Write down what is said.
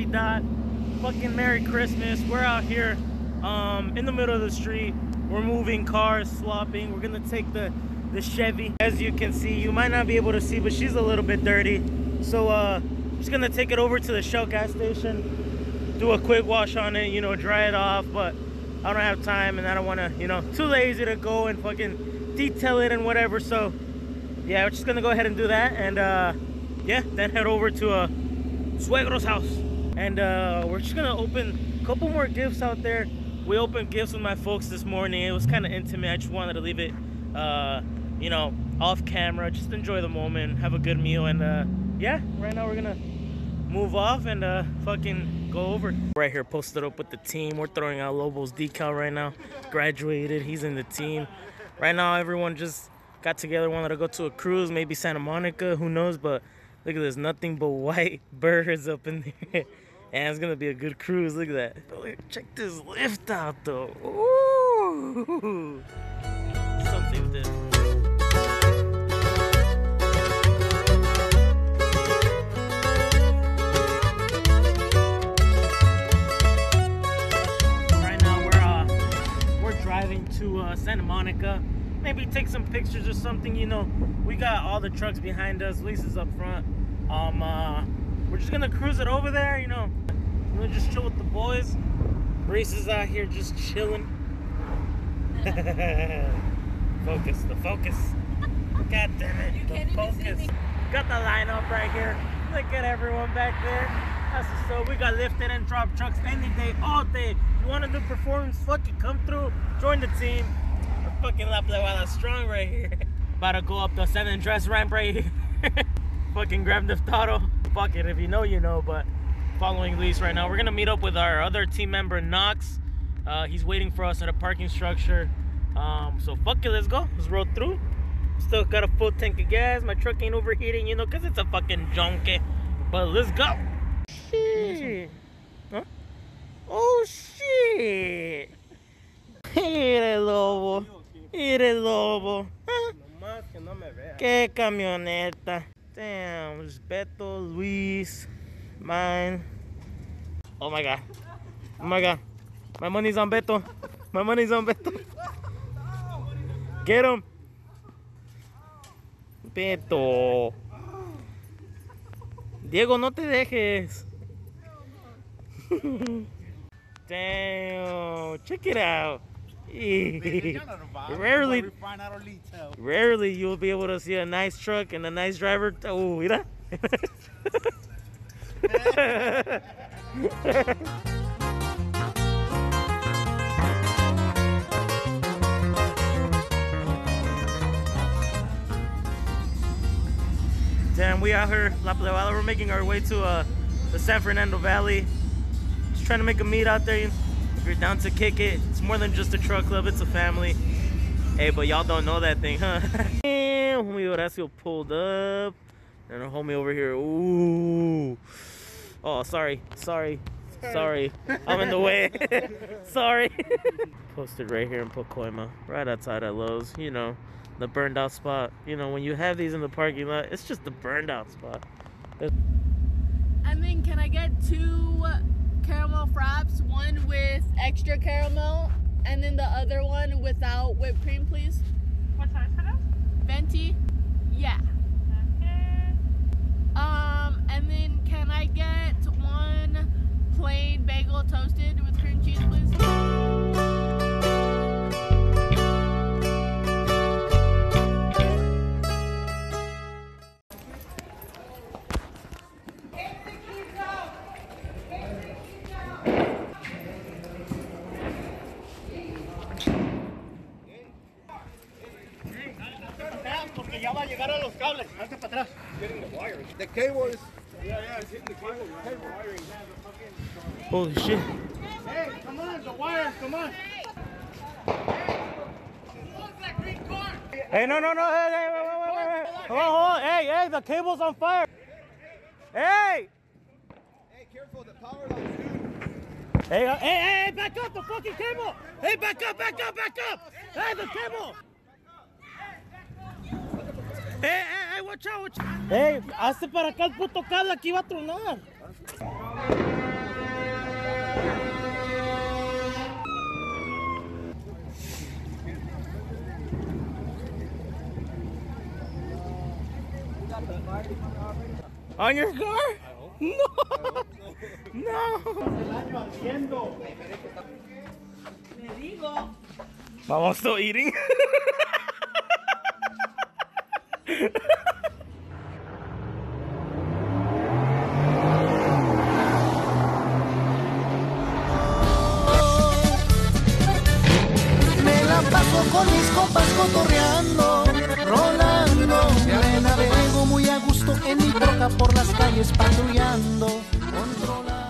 Navidad. Fucking Merry Christmas. We're out here um, in the middle of the street. We're moving cars, swapping. We're gonna take the, the Chevy. As you can see, you might not be able to see, but she's a little bit dirty. So uh, just gonna take it over to the Shell gas station, do a quick wash on it, you know, dry it off. But I don't have time and I don't wanna, you know, too lazy to go and fucking detail it and whatever. So yeah, we're just gonna go ahead and do that. And uh, yeah, then head over to uh, Suegro's house. And uh, we're just gonna open a couple more gifts out there. We opened gifts with my folks this morning. It was kind of intimate. I just wanted to leave it, uh, you know, off camera. Just enjoy the moment, have a good meal, and uh, yeah, right now we're gonna move off and uh, fucking go over. Right here, posted up with the team. We're throwing out Lobo's decal right now. Graduated, he's in the team. Right now, everyone just got together, wanted to go to a cruise, maybe Santa Monica, who knows, but look at this, nothing but white birds up in there. And it's gonna be a good cruise. Look at that. Look, check this lift out though. Ooh. Something different. Right now we're uh we're driving to uh, Santa Monica. Maybe take some pictures or something. You know, we got all the trucks behind us. Lisa's up front. Um, uh, we're just gonna cruise it over there. You know, we'll just chill with the boys. Reese is out here just chilling. focus, the focus. God damn it, You the focus. Got the lineup right here. Look at everyone back there. That's what's so we got lifted and drop trucks any day, all day. You want to do performance? Fucking come through, join the team. We're fucking La Plebada strong right here. About to go up the seven dress ramp right here. fucking grab the throttle. Fuck it, if you know, you know. But following Lise right now, we're gonna meet up with our other team member Knox. Uh, he's waiting for us at a parking structure. Um, so fuck it, let's go. Let's roll through. Still got a full tank of gas. My truck ain't overheating, you know, cause it's a fucking junkie. But let's go. Shit. Huh? Oh shit. Mire lobo. Mire lobo. Huh? Que no me vea. Qué camioneta. Damn, Beto, Luis, mine. Oh my god. Oh my god. My money's on Beto. My money's on Beto. Get him. Beto. Diego, no te dejes. Damn. Check it out. Rarely, rarely you'll be able to see a nice truck and a nice driver. Oh, mira. Damn, we out here, La Plebada. We're making our way to uh, the San Fernando Valley. Just trying to make a meet out there. If you're down to kick it, it's more than just a truck club, it's a family. Hey, but y'all don't know that thing, huh? Damn, homie Horacio pulled up. And our homie over here, ooh. Oh, sorry, sorry, sorry. I'm in the way. sorry. Posted right here in Pacoima, right outside at Lowe's. You know, the burned out spot. You know, when you have these in the parking lot, it's just the burned out spot. And then can I get two caramel fraps, one with extra caramel, and then the other one without whipped cream, please? What size for that? Venti? Yeah. Um, and then can I get one plain bagel toasted ya va a llegar a los cables. Hazte para atrás. The cable is. Yeah, yeah, it's hitting the cable. Cable. Holy shit. Hey, come on, the wires, come on. Hey, no, no, no. Hey, hey, wait, wait, wait, wait. Hold on, hold on. Hey, hey, the cable's on fire. Hey. Hey, careful, the power line's Hey, uh, hey, hey, hey, back up the fucking cable. Hey, back up, back up, back up. Hey, the cable. ¡Eh, eh, eh, watch out, watch out! ¡Eh, hazte para acá el puto cable, aquí va a tronar! On your car? No. No. Me digo. Vamos still eating. Me la paso con mis compas cotorreando, rolando. Me navego muy a gusto en mi troca por las calles patrullando. Controlando.